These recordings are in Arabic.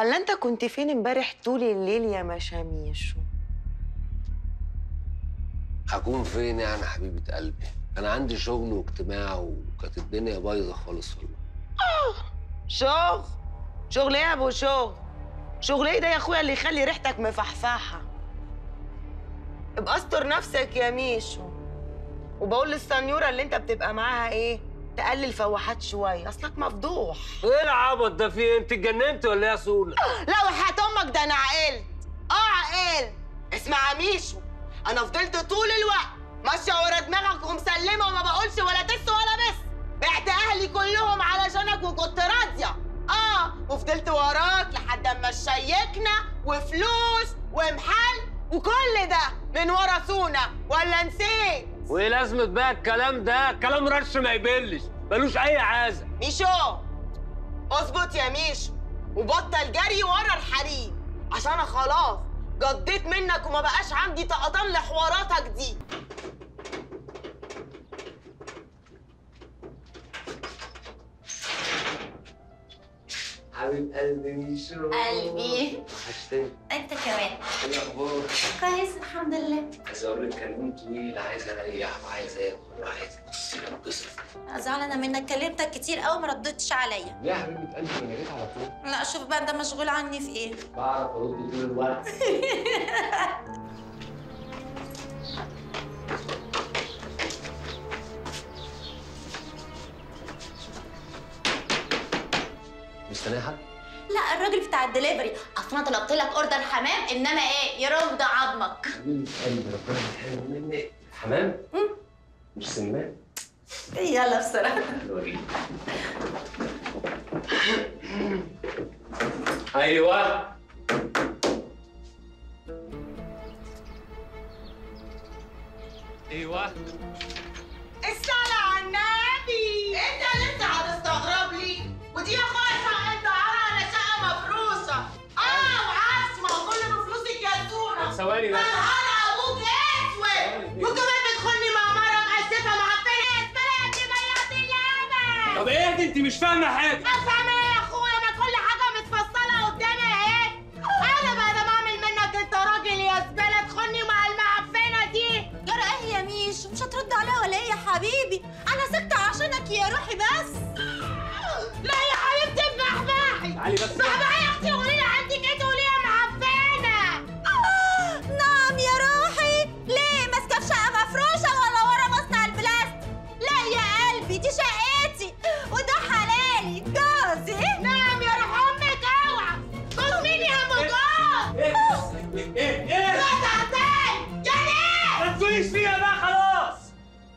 الا انت كنت فين امبارح طول الليل يا مشاميشو هكون فين يعني حبيبة قلبي؟ أنا عندي شغل واجتماع وكانت الدنيا بايظة خالص والله. شغل؟ شغل إيه يا أبو شغل؟ شغل إيه ده يا أخويا اللي يخلي ريحتك مفحفحة؟ ابقى استر نفسك يا ميشو. وبقول للسنيورة اللي أنت بتبقى معاها إيه؟ تقلل فواحات شوية. أصلك مفضوح. إيه العبط ده؟ في إيه؟ أنت اتجننت ولا إيه يا سونا؟ لا وحياة أمك ده أنا عقلت. آه عقلت. اسمع يا ميشو. أنا فضلت طول الوقت ماشية ورا دماغك ومسلمة وما بقولش ولا تس ولا بس. بعت أهلي كلهم علشانك وكنت راضية. آه وفضلت وراك لحد أما شيكنا وفلوس ومحل وكل ده من ورا سونا. ولا نسيت؟ وايه لازمه بقى الكلام ده كلام رش ما يبلش ملوش أي عازة. ميشو اظبط يا ميشو وبطل جري ورا الحريم عشان أنا خلاص قضيت منك وما بقاش عندي طقطان لحواراتك دي. حبيب قلبي. ميشو قلبي. وحشتني. أنت كمان. إيه الأخبار؟ كويس الحمد لله. عايز أقول لك كلام طويل عايز أريح وعايز آكل وعايز بصي أنا زعلانه منك كلمتك كتير قوي ما ردتش عليا. ليه يا حبيبة قلبي؟ أنا جيت على طول. لا شوف بقى أنت مشغول عني في إيه؟ بعرف أرد طول الوقت. مستنيه حد؟ لا الراجل بتاع الدليفري. أصل أنا طلبت لك order حمام إنما إيه؟ يرم عظمك. حبيبه قلبي ربنا مني؟ حمام؟ مش سمان يلا بسرعة. أيوه. أيوه. الصلاة على النبي ثواني بس. نهار أبوك أسود. وكمان بتخوني مع مرة مقسفة معفنة اسمها انت بيعت اللبن طب إيه دي أنت مش فاهمة حاجة. افهم إيه يا أخويا ما كل حاجة متفصلة قدامي أهي. أنا بقى ده بعمل منك أنت راجل يا زبالة تخوني مع المعفنة دي. جرى إيه يا ميش مش هترد عليا ولا إيه يا حبيبي؟ أنا ساكته عشانك يا روحي بس. لا يا حبيبتي بحبحي تعالي بس. بحبحي يا أختي. دي شقتي وده حلالي جوزي نعم يا روح أمك اوعى جوز مين يا ابو جوز إيه إيه إيه قطع تاني جري ما تقوليش فيها بقى خلاص.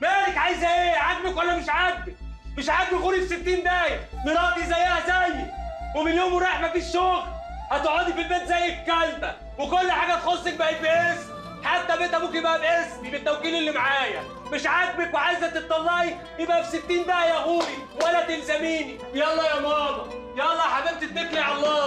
مالك عايزة إيه؟ عاجبك ولا مش عاجبك؟ مش عاجبك غوري في 60 دقايق مراتي زيها زيي. ومن يوم ورايح مفيش شغل هتقعدي في البيت زي الكلبة وكل حاجة تخصك بقت باسم. حتى بيت ابوكي بقى باسمي بالتوكيل اللي معايا. مش عاجبك وعايزة تطلعي؟ يبقى في 60 دقيقه يا غوري ولا تلزميني. يلا يا ماما. يلا يا حبيبتي اتكلي على الله.